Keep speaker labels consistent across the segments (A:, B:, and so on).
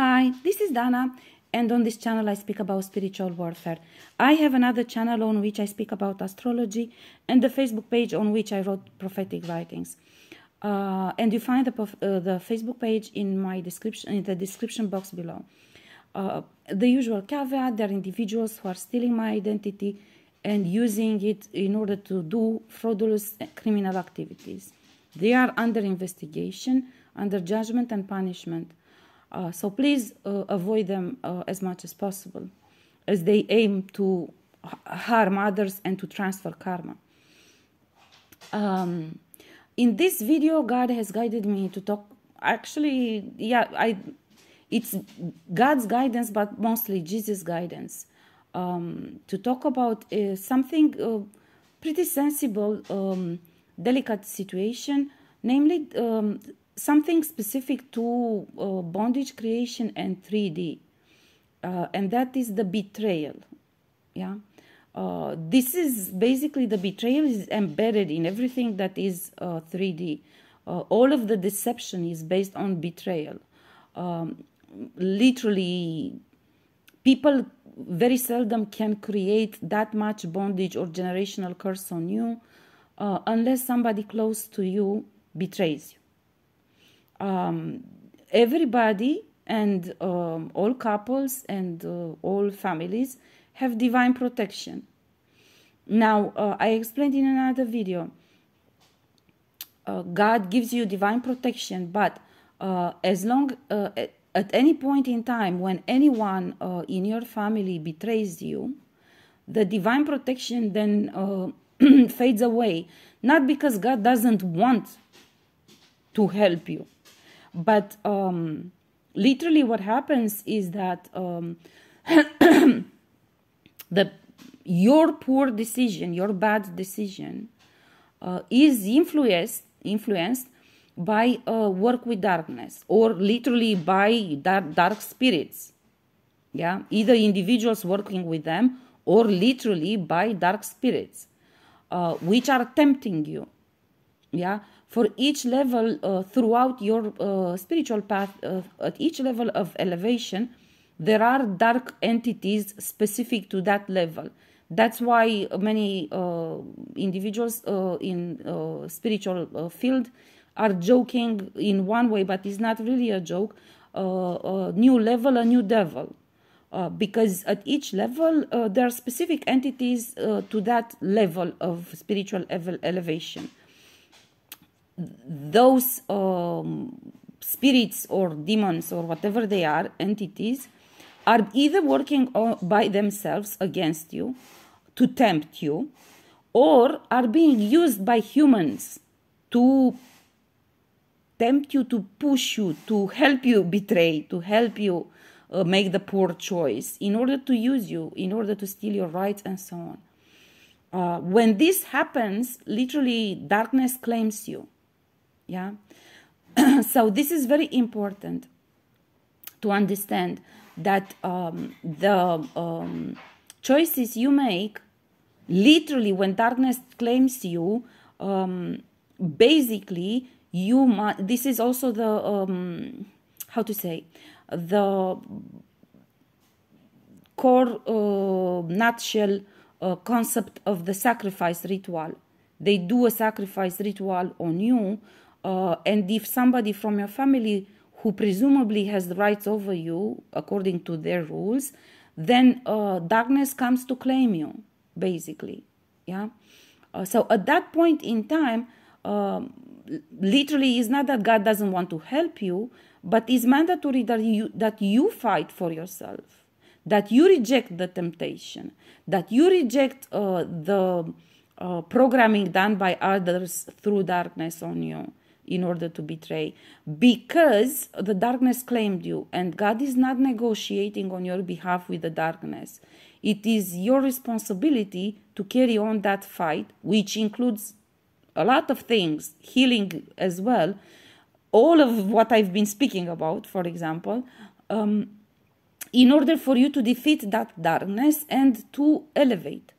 A: Hi, this is Dana, and on this channel I speak about spiritual warfare. I have another channel on which I speak about astrology, and the Facebook page on which I wrote prophetic writings. Uh, and you find the, uh, the Facebook page in my description in the description box below. Uh, the usual caveat: there are individuals who are stealing my identity and using it in order to do fraudulent criminal activities. They are under investigation, under judgment and punishment. Uh, so please uh, avoid them uh, as much as possible, as they aim to harm others and to transfer karma. Um, in this video, God has guided me to talk. Actually, yeah, I, it's God's guidance, but mostly Jesus' guidance. Um, to talk about uh, something uh, pretty sensible, um, delicate situation, namely um, something specific to uh, bondage creation and 3D, uh, and that is the betrayal. Yeah, uh, this is basically the betrayal is embedded in everything that is 3D. Uh, uh, all of the deception is based on betrayal. Um, literally, people very seldom can create that much bondage or generational curse on you uh, unless somebody close to you betrays you um, everybody and um, all couples and uh, all families have divine protection. Now, uh, I explained in another video, uh, God gives you divine protection, but uh, as long uh, at, any point in time when anyone uh, in your family betrays you, the divine protection then fades away. Not because God doesn't want to help you, but um, literally, what happens is that um, the your poor decision, your bad decision, uh, is influenced influenced by uh, work with darkness, or literally by dark, dark spirits. Yeah, either individuals working with them, or literally by dark spirits, uh, which are tempting you. Yeah, for each level uh, throughout your uh, spiritual path, uh, at each level of elevation, there are dark entities specific to that level. That's why many uh, individuals uh, in uh, spiritual field are joking in one way, but it's not really a joke. a new level, a new devil. because at each level, there are specific entities to that level of spiritual elevation those um, spirits or demons or whatever they are, entities, are either working by themselves against you to tempt you or are being used by humans to tempt you, to push you, to help you betray, to help you uh, make the poor choice, in order to use you, in order to steal your rights, and so on. Uh, when this happens, literally darkness claims you yeah? So this is very important to understand that um, the um, choices you make literally when darkness claims you um, basically you must this is also the um, how to say the core uh, nutshell uh, concept of the sacrifice ritual. They do a sacrifice ritual on you uh, and if somebody from your family who presumably has the rights over you according to their rules, then uh, darkness comes to claim you, basically. Yeah. Uh, so at that point in time, um, literally, it's not that God doesn't want to help you, but it's mandatory that you that you fight for yourself, that you reject the temptation, that you reject uh, the uh, programming done by others through darkness on you in order to betray because the darkness claimed you and God is not negotiating on your behalf with the darkness. It is your responsibility to carry on that fight, which includes a lot of things, healing as well, all of what I've been speaking about, for example, um, in order for you to defeat that darkness and to elevate.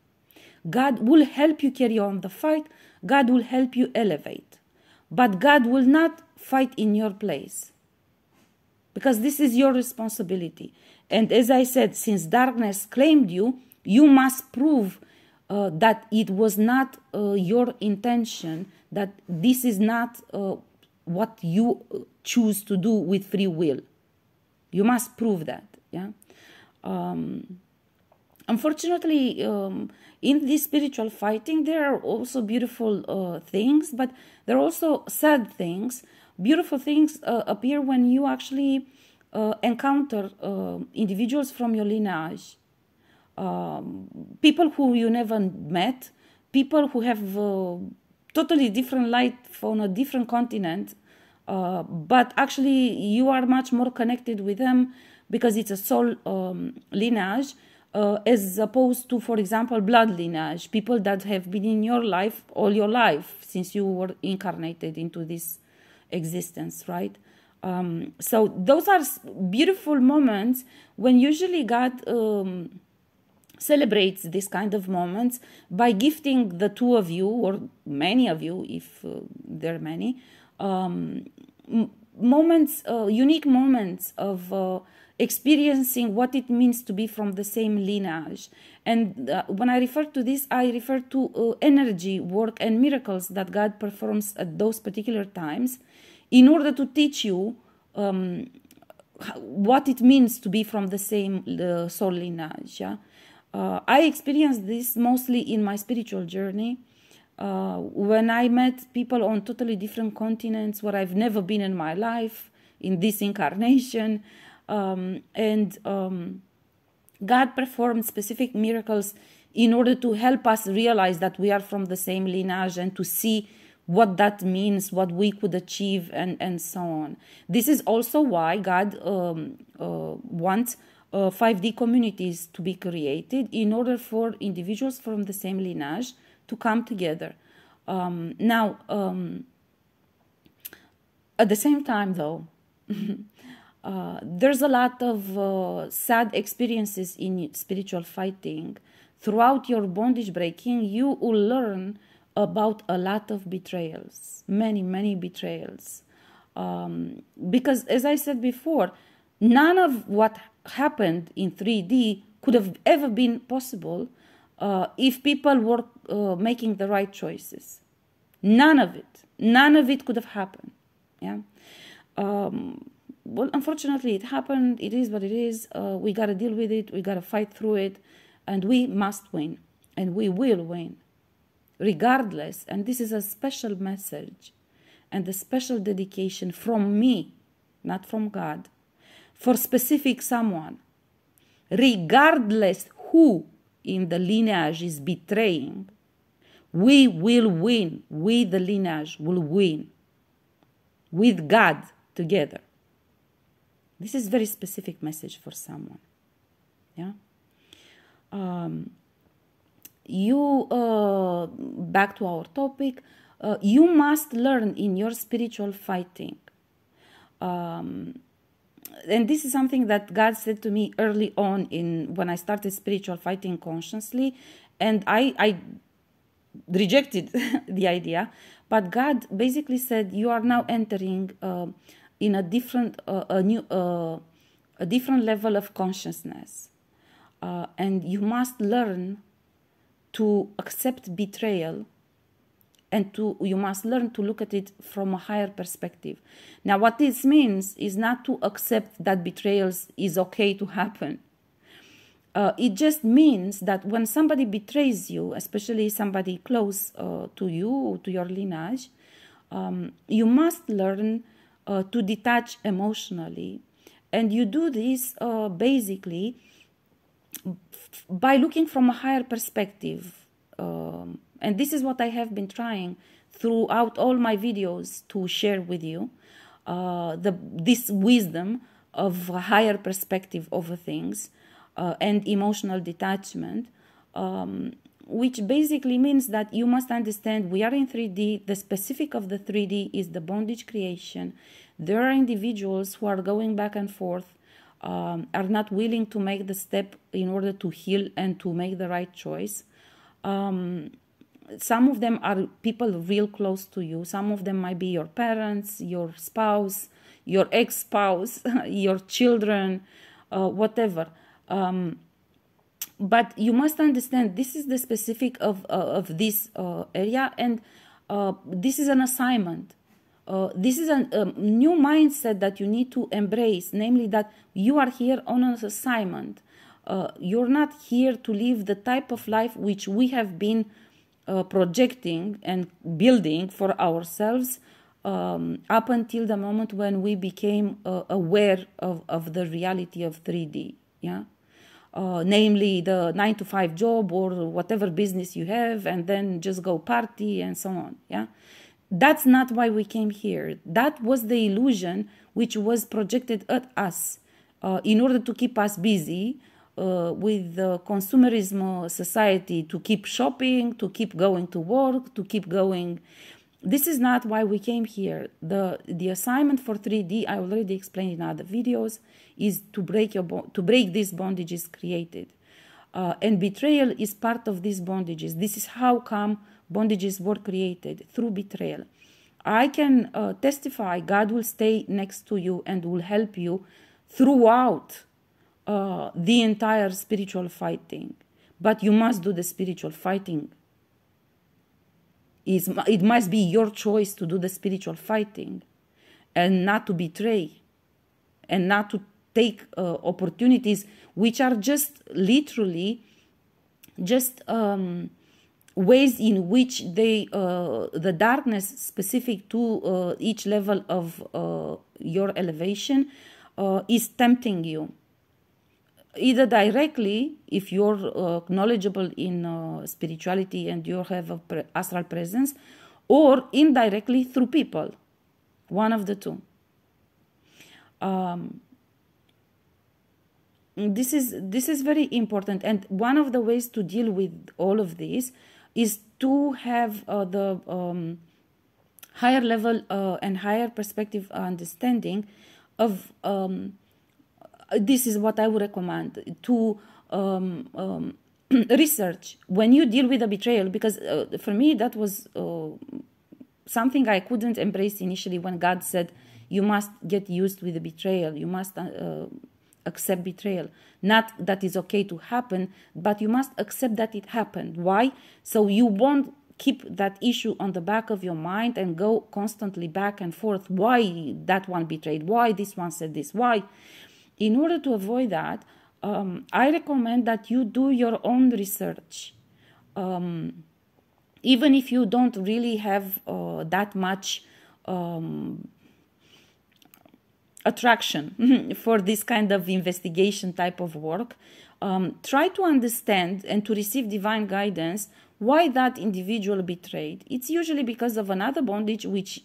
A: God will help you carry on the fight, God will help you elevate. But God will not fight in your place. because this is your responsibility. And as I said, since darkness claimed you, you must prove uh, that it was not uh, your intention, that this is not uh, what you choose to do with free will. You must prove that. Yeah. Um, unfortunately, um, in this spiritual fighting, there are also beautiful uh, things, but there are also sad things. Beautiful things uh, appear when you actually uh, encounter individuals from your lineage um, people who you never met, people who have uh, totally different life on a different continent, uh, but actually you are much more connected with them because it's a soul um, lineage. Uh, as opposed to, for example, blood lineage, people that have been in your life all your life since you were incarnated into this existence, right? Um, so those are beautiful moments when usually God um, celebrates this kind of moments by gifting the two of you or many of you if uh, there are many um, moments uh, unique moments of uh, experiencing what it means to be from the same lineage and uh, when i refer to this i refer to uh, energy work and miracles that god performs at those particular times in order to teach you um, what it means to be from the same uh, soul lineage yeah uh, I experienced this mostly in my spiritual journey. Uh, when I met people on totally different continents where I've never been in my life, in this incarnation, um, and um, God performed specific miracles in order to help us realize that we are from the same lineage and to see what that means, what we could achieve, and, and so on. This is also why God um, uh, wants uh, 5D communities to be created in order for individuals from the same lineage to come together. Um, now, um, at the same time, though, uh, there's a lot of uh, sad experiences in spiritual fighting. Throughout your bondage breaking, you will learn about a lot of betrayals, many, many betrayals. Um, because, as I said before, none of what happened in 3D could have ever been possible uh, if people were uh, making the right choices. None of it, none of it could have happened. Yeah. Um, well, unfortunately, it happened. It is what it is. Uh, we got to deal with it. We got to fight through it, and we must win, and we will win, regardless. And this is a special message, and a special dedication from me, not from God for specific someone, regardless who in the lineage is betraying, we will win. We, the lineage, will win with God together. This is very specific message for someone. Yeah. Um, you uh, back to our topic. Uh, you must learn in your spiritual fighting. Um, and this is something that God said to me early on in when I started spiritual fighting consciously, and I I rejected the idea, but God basically said you are now entering uh, in a different uh, a new uh, a different level of consciousness, uh, and you must learn to accept betrayal and to you must learn to look at it from a higher perspective. Now what this means is not to accept that betrayals is okay to happen. Uh, it just means that when somebody betrays you especially somebody close uh, to you to your lineage um, you must learn uh, to detach emotionally. And you do this uh, basically by looking from a higher perspective um, and this is what I have been trying throughout all my videos to share with you uh, the, this wisdom of a higher perspective over things uh, and emotional detachment, um, which basically means that you must understand we are in 3D. The specific of the 3D is the bondage creation. There are individuals who are going back and forth, um, are not willing to make the step in order to heal and to make the right choice. Um, some of them are people real close to you some of them might be your parents your spouse your ex spouse, your children, uh, whatever. Um, but you must understand this is the specific of, uh, of this uh, area, and uh, this is an assignment. Uh, this is a, a new mindset that you need to embrace, namely that you are here on an assignment. Uh, you're not here to live the type of life which we have been uh, projecting and building for ourselves um, up until the moment when we became aware of, of the reality of 3D. Yeah. Uh, namely the nine to five job or whatever business you have, and then just go party and so on. Yeah, that's not why we came here. That was the illusion which was projected at us uh, in order to keep us busy uh, with the consumerism society to keep shopping, to keep going to work, to keep going. This is not why we came here. The, the assignment for 3D, I already explained in other videos, is to break, your to break these bondages created. Uh, and betrayal is part of these bondages. This is how come bondages were created, through betrayal. I can uh, testify God will stay next to you and will help you throughout uh, the entire spiritual fighting. But you must do the spiritual fighting. It must be your choice to do the spiritual fighting and not to betray and not to take uh, opportunities which are just literally just um, ways in which they uh, the darkness specific to uh, each level of uh, your elevation uh, is tempting you either directly if you're uh, knowledgeable in uh, spirituality and you have a pre- astral presence or indirectly through people. One of the two. Um, this is this is very important. And one of the ways to deal with all of this is to have uh, the um, higher level uh, and higher perspective understanding of um, this is what I would recommend to um, um, research when you deal with a betrayal because uh, for me that was uh, something I couldn't embrace initially when God said you must get used with the betrayal. You must uh, accept betrayal. Not that is okay to happen but you must accept that it happened. Why? So you won't keep that issue on the back of your mind and go constantly back and forth. Why that one betrayed? Why this one said this? Why in order to avoid that, um, I recommend that you do your own research. Um, even if you don't really have uh, that much um, attraction for this kind of investigation type of work, um, try to understand and to receive divine guidance why that individual betrayed. It's usually because of another bondage which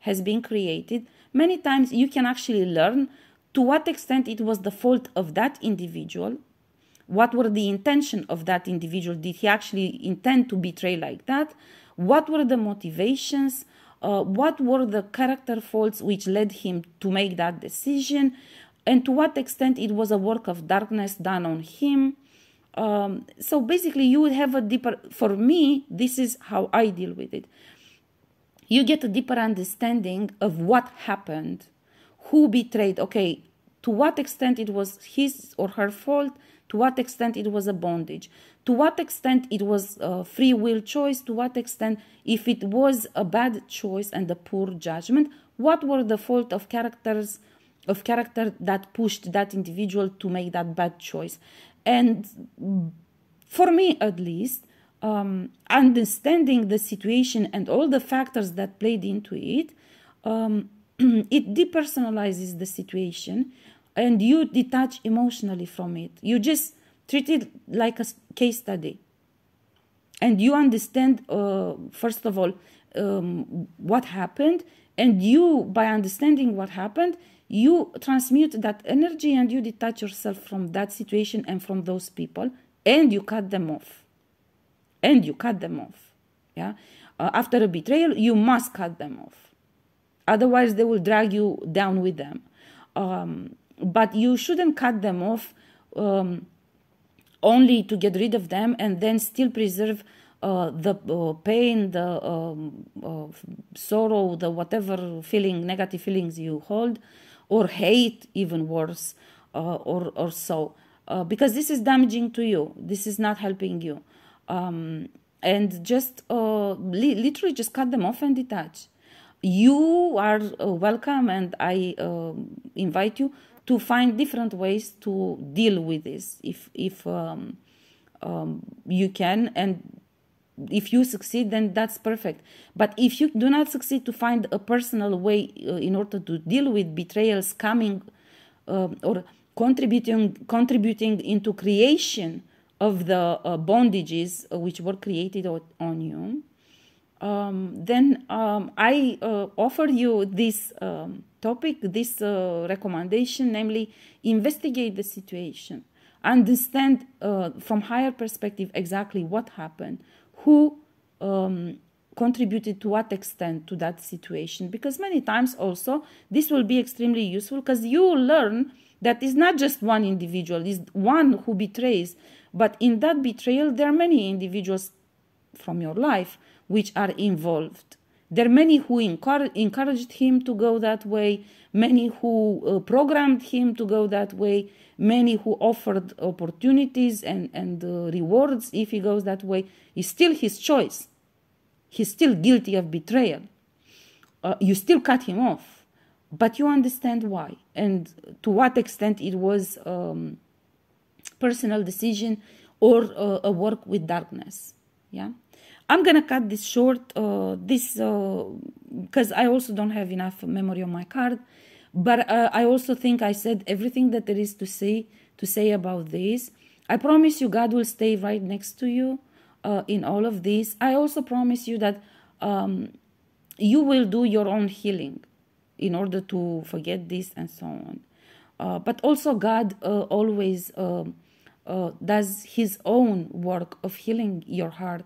A: has been created. Many times you can actually learn to what extent it was the fault of that individual what were the intention of that individual did he actually intend to betray like that what were the motivations uh, what were the character faults which led him to make that decision and to what extent it was a work of darkness done on him. Um, so basically you would have a deeper for me this is how i deal with it. You get a deeper understanding of what happened who betrayed okay to what extent it was his or her fault to what extent it was a bondage to what extent it was a free will choice to what extent if it was a bad choice and a poor judgment what were the fault of characters of character that pushed that individual to make that bad choice? And for me at least um, understanding the situation and all the factors that played into it um, it depersonalizes the situation and you detach emotionally from it. You just treat it like a case study. And you understand, uh, first of all, um, what happened. And you, by understanding what happened, you transmute that energy and you detach yourself from that situation and from those people and you cut them off. And you cut them off. Yeah. Uh, after a betrayal, you must cut them off otherwise they will drag you down with them um, but you shouldn't cut them off um, only to get rid of them and then still preserve uh, the uh, pain, the um, uh, sorrow, the whatever feeling, negative feelings you hold, or hate, even worse, uh, or or so, uh, because this is damaging to you. This is not helping you, um, and just uh, li- literally just cut them off and detach. You are welcome, and I um, invite you to find different ways to deal with this. If if um, um, you can and if you succeed then that's perfect. But if you do not succeed to find a personal way uh, in order to deal with betrayals coming uh, or contributing contributing into creation of the uh, bondages uh, which were created on you um, then um, I uh, offer you this um, topic, this uh, recommendation, namely investigate the situation, understand uh, from higher perspective exactly what happened, who um, contributed to what extent to that situation, because many times also this will be extremely useful because you learn that it's not just one individual, it's one who betrays, but in that betrayal there are many individuals from your life which are involved. There are many who encouraged him to go that way, many who uh, programmed him to go that way, many who offered opportunities and, and uh, rewards if he goes that way. It's still his choice. He's still guilty of betrayal. Uh, you still cut him off, but you understand why and to what extent it was um, personal decision or uh, a work with darkness. Yeah. I'm gonna cut this short, uh, this because uh, I also don't have enough memory on my card. But uh, I also think I said everything that there is to say to say about this. I promise you, God will stay right next to you uh, in all of this. I also promise you that um, you will do your own healing in order to forget this and so on. Uh, but also, God uh, always um, does His own work of healing your heart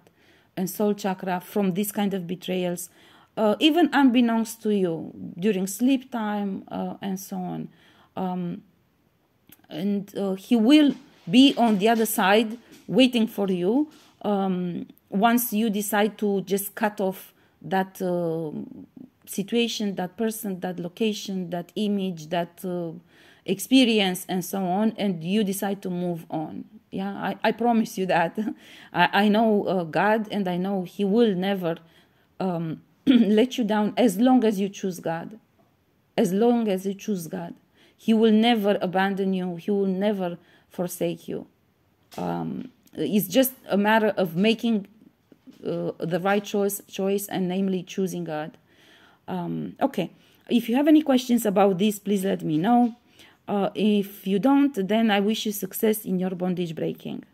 A: and soul chakra from this kind of betrayals, uh, even unbeknownst to you during sleep time uh, and so on. Um, and uh, he will be on the other side waiting for you um, once you decide to just cut off that uh, situation, that person, that location, that image, that uh, experience, and so on, and you decide to move on yeah i, I promise you that. I, I know uh, god and i know he will never um, let you down as long as you choose god. As long as you choose god. He will never abandon you. He will never forsake you. Um, it's just a matter of making uh, the right choice choice and namely choosing god. Um, okay. If you have any questions about this please let me know uh, if you don't, then I wish you success in your bondage breaking.